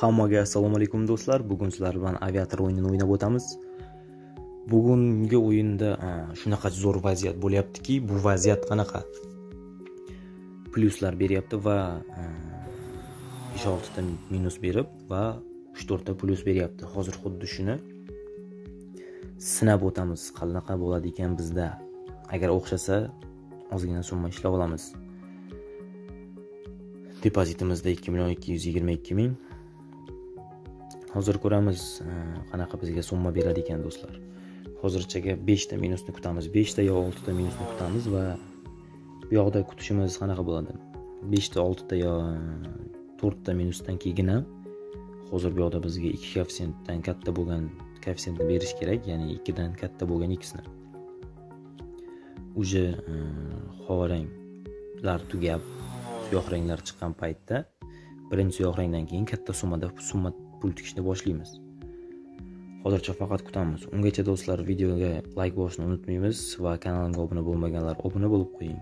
hammaga assalomu alaykum do'stlar. Bugun sizlar bilan aviator o'yinini o'ynab o'tamiz. Bugungi o'yinda shunaqa zo'r vaziyat bo'lyaptiki bu vaziyat qanaqa? Plyuslar beryapti va besh oltita minus berib va uch to'rtta plyus beryapti. Hozir xuddi shuni sinab o'tamiz. Qanaqa bo'ladi ekan bizda? Agar o'xshasa ozgina summa ishlab olamiz. Depozitimizda ikki million ikki yuz yigirma ikki ming. Hozir ko'ramiz e, qanaqa bizga summa beradi ekan do'stlar. Hozirchaga beshta minusni kutamiz beshta yo oltita minusni kutamiz va bu yoqda kutishimiz qanaqa bo'ladi? Beshta oltita yo e, to'rtta minusdan keyin ham hozir bu yoqda bizga ikki koeffitsiyentdan katta bo'lgan koeffitsiyentni berish kerak ya'ni ikkidan katta bo'lgan xni уже e, ranglar tugab siyoh ranglar chiqqan paytda birinchi siyoh rangdan keyin katta summada summa pul tikishni boshlaymiz. Hozircha faqat kutamiz. Ungacha do'stlar videoga layk bosishni unutmaymiz va kanalimga obuna bo'lmaganlar obuna bo'lib qo'ying.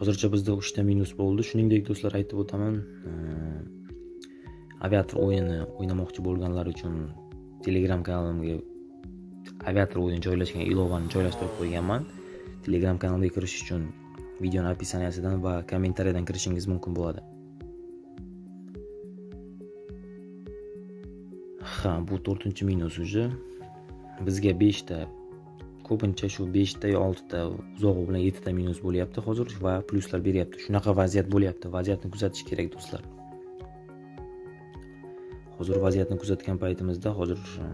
Hozircha bizda uchta minus bo'ldi. Shuningdek do'stlar aytib o'taman aviator o'yini o'ynamoqchi bo'lganlar uchun telegram kanalimga aviator o'yini joylashgan ilovani joylashtirib qo'yganman. Telegram kanaliga kirish uchun videoni описаниясidan va kommentariyadan kirishingiz mumkin bo'ladi. Ha bu to'rtinchi minus уже bizga beshta ko'pincha shu beshta yo oltita uzog'i bilan yettita minus bo'lyapti hozir va plyuslar beryapti. Shunaqa vaziyat bo'lyapti. Vaziyatni kuzatish kerak do'stlar. Hozir vaziyatni kuzatgan paytimizda hozir e,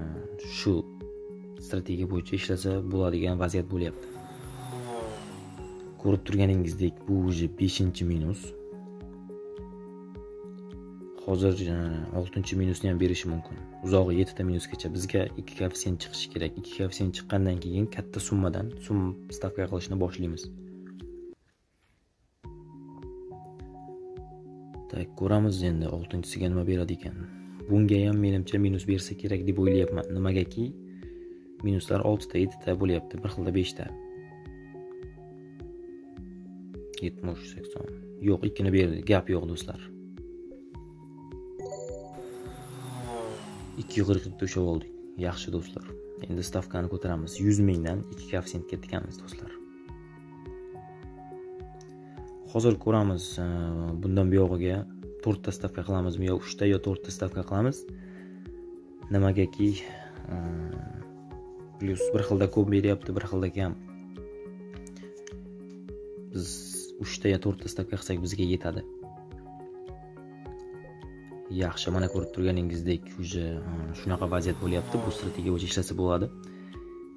shu strategiya bo'yicha ishlasa bo'ladigan vaziyat bo'lyapti. Ko'rib turganingizdek bu уже beshinchi minus. Hozir e, oltinchi minusni ham berishi mumkin. Uzog'i yettita minusgacha. Bizga ikki koeffitsient chiqishi kerak. Ikki koeffitsient chiqqandan keyin katta summadan sum stavka qilishni boshlaymiz. Так ko'ramiz endi oltinchisiga nima beradi ekan. Bunga ham menimcha minus bersa kerak deb o'ylayapman. Nimagaki? Minuslar oltita yettita bo'lyapti. Bir xilda beshta. Yetmish sakson. Yo'q ikkini berdi. Gap yo'q do'stlar. Ikki qirq yetti ushlab oldik. Yaxshi do'stlar. Endi stavkani ko'taramiz. Yuz mingdan ikki koeffitsiyentga tikamiz do'stlar. Hozir ko'ramiz e, bundan buyog'iga to'rtta stavka qilamizmi yo uchta yo to'rtta stavka qilamiz. Nimagaki e, plyus bir xilda ko'p beryapti bir xilda kam biz uchta yo to'rtta stavka qilsak bizga yetadi. Yaxshi mana ko'rib turganingizdek уже shunaqa vaziyat bo'lyapti. Bu strategiya bo'yicha ishlasa bo'ladi.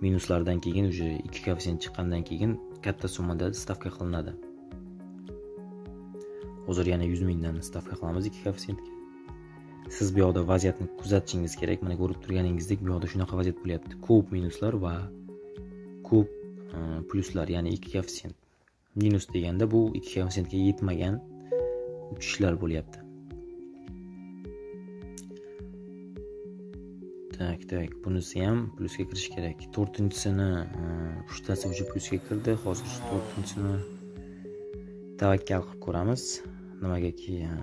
Minuslardan keyin уже ikki koeffitsient chiqqandan keyin katta summada stavka qilinadi. Hozir yana yuz mingdan stavka qilamiz ikki koeffitsiyentga siz bu yoqda vaziyatni kuzatishingiz kerak. Mana ko'rib turganingizdek bu yoqda shunaqa vaziyat bo'lyapti. Ko'p minuslar va ko'p plyuslar ya'ni ikki koeffitsient. Minus deganda bu ikki koeffitsiyentga yetmagan uchishlar bo'lyapti. Tak tak. Bunisi ham plyusga kirishi kerak. To'rtinchisini e, uchtasi уже plyusga kirdi. Hozir to'rtinchisini tavakkal qilib ko'ramiz. Nimagaki e,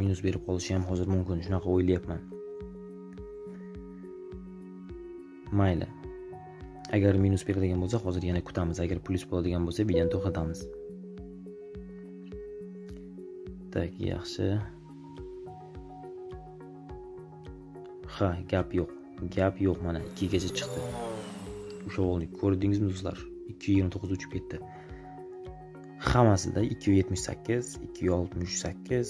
minus berib qolishi ham hozir mumkin. Shunaqa o'ylayapman. Mayli. Agar minus beradigan bo'lsa hozir yana kutamiz. Agar plyus bo'ladigan bo'lsa videoni to'xtatamiz. Так yaxshi. Ha gap yo'q. Gap yo'q mana ikkigacha chiqdi. O'sha oldik ko'rdingizmi do'stlar? ikki yuz yigirma to'qqiz uchib ketdi. Hammasida ikki yuz yetmish sakkiz ikki yuz oltmish sakkiz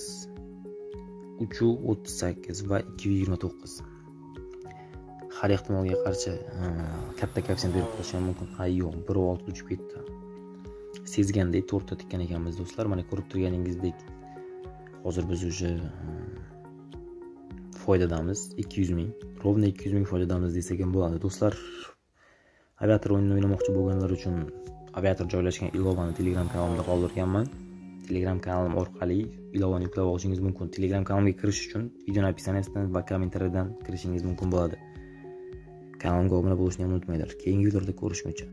uch yuz o'ttiz sakkiz va ikki yuz yigirma to'qqiz. Har ehtimolga qarshi katta koeffitsient berib qolishi ham mumkin. Ha yo'q bir olti uchib ketdi. Sezgandek to'rtta tikkan ekanmiz do'stlar. Mana ko'rib turganingizdek hozir biz уже foydadamiz ikki yuz ming. Ровно ikki yuz ming foydadamiz desak ham bo'ladi. Do'stlar aviator o'yinini o'ynamoqchi bo'lganlar uchun aviator joylashgan ilovani telegram kanalimda qoldirganman. Telegram kanalim orqali ilovani yuklab olishingiz mumkin. Telegram kanalimga kirish uchun videoni описаниясidan va kommentariyadan kirishingiz mumkin bo'ladi. Kanalimga obuna bo'lishni ham unutmanglar keyingi videolarda ko'rishguncha.